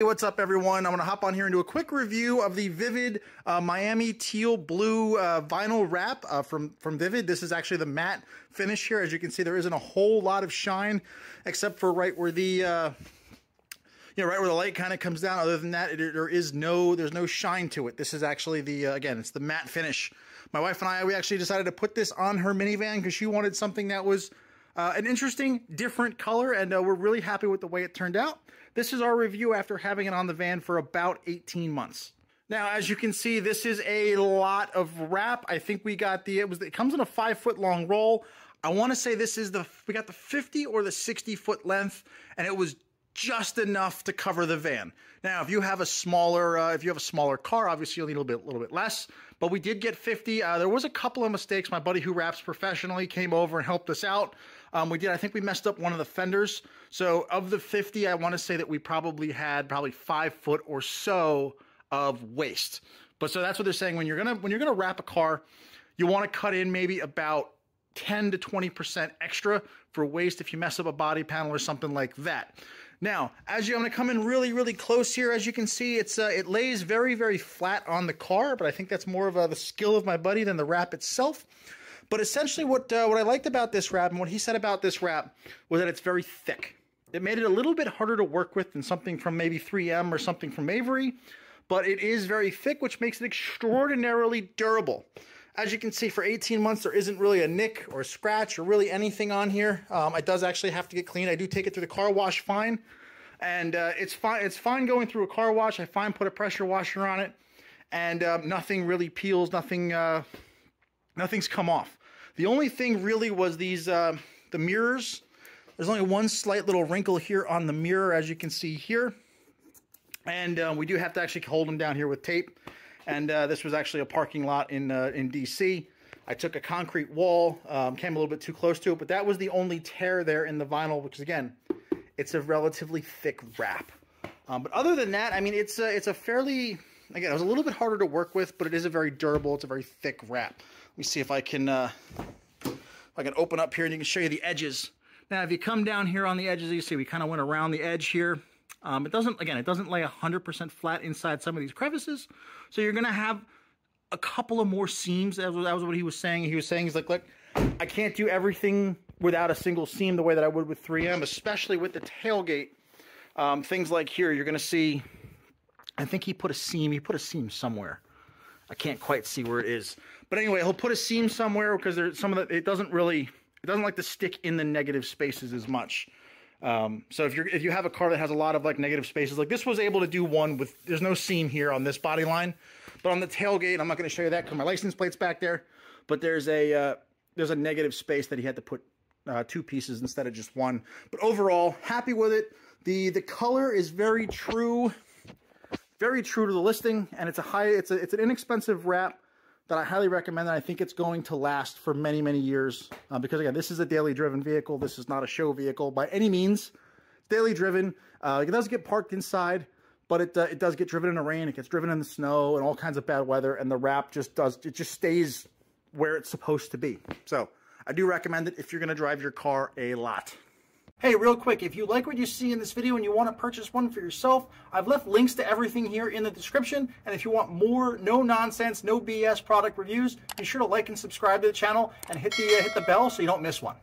Hey, what's up everyone? I'm going to hop on here and do a quick review of the VViViD uh, Miami Teal Blue uh, vinyl wrap uh, from, from VViViD. This is actually the matte finish here. As you can see, there isn't a whole lot of shine except for right where the, uh, you know, right where the light kind of comes down. Other than that, it, there is no, there's no shine to it. This is actually the, uh, again, it's the matte finish. My wife and I, we actually decided to put this on her minivan because she wanted something that was uh, an interesting, different color, and uh, we're really happy with the way it turned out. This is our review after having it on the van for about 18 months. Now, as you can see, this is a lot of wrap. I think we got the, it was, it comes in a five foot long roll. I want to say this is the, we got the 50 or the 60 foot length, and it was just enough to cover the van. Now, if you have a smaller, uh, if you have a smaller car, obviously you'll need a little bit, a little bit less. But we did get 50. Uh, there was a couple of mistakes. My buddy who wraps professionally came over and helped us out. Um, we did. I think we messed up one of the fenders. So of the 50, I want to say that we probably had probably five foot or so of waste. But so that's what they're saying when you're gonna when you're gonna wrap a car, you want to cut in maybe about 10 to 20% extra for waste if you mess up a body panel or something like that. Now, as you, I'm going to come in really, really close here. As you can see, it's uh, it lays very, very flat on the car, but I think that's more of uh, the skill of my buddy than the wrap itself. But essentially, what uh, what I liked about this wrap and what he said about this wrap was that it's very thick. It made it a little bit harder to work with than something from maybe 3M or something from Avery, but it is very thick, which makes it extraordinarily durable. As you can see, for 18 months, there isn't really a nick or a scratch or really anything on here. Um, it does actually have to get cleaned. I do take it through the car wash fine, and uh, it's fine. It's fine going through a car wash. I find put a pressure washer on it, and uh, nothing really peels. Nothing, uh, nothing's come off. The only thing really was these uh, the mirrors. There's only one slight little wrinkle here on the mirror, as you can see here, and uh, we do have to actually hold them down here with tape and uh, this was actually a parking lot in uh, in DC. I took a concrete wall, um, came a little bit too close to it, but that was the only tear there in the vinyl, because again, it's a relatively thick wrap. Um, but other than that, I mean, it's a, it's a fairly, again, it was a little bit harder to work with, but it is a very durable, it's a very thick wrap. Let me see if I can, uh, if I can open up here and you can show you the edges. Now, if you come down here on the edges, you see we kind of went around the edge here. Um, it doesn't, again, it doesn't lay 100% flat inside some of these crevices. So you're going to have a couple of more seams. That was, that was what he was saying. He was saying, he's like, look, I can't do everything without a single seam the way that I would with 3M, especially with the tailgate. Um, things like here, you're going to see, I think he put a seam. He put a seam somewhere. I can't quite see where it is. But anyway, he'll put a seam somewhere because there's some of the, it doesn't really, it doesn't like to stick in the negative spaces as much. Um, so if you're if you have a car that has a lot of like negative spaces, like this was able to do one with there's no seam here on this body line, but on the tailgate, I'm not going to show you that because my license plate's back there. But there's a uh, there's a negative space that he had to put uh, two pieces instead of just one. But overall, happy with it. The the color is very true, very true to the listing, and it's a high it's a it's an inexpensive wrap that I highly recommend. And I think it's going to last for many, many years. Uh, because again, this is a daily driven vehicle. This is not a show vehicle by any means. It's daily driven. Uh, it does get parked inside, but it, uh, it does get driven in the rain. It gets driven in the snow and all kinds of bad weather. And the wrap just does, it just stays where it's supposed to be. So I do recommend it if you're going to drive your car a lot. Hey, real quick, if you like what you see in this video and you want to purchase one for yourself, I've left links to everything here in the description. And if you want more no-nonsense, no BS product reviews, be sure to like and subscribe to the channel and hit the, uh, hit the bell so you don't miss one.